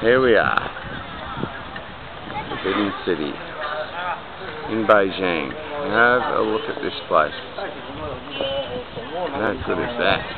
Here we are. The City. In Beijing. Have a look at this place. How good is that?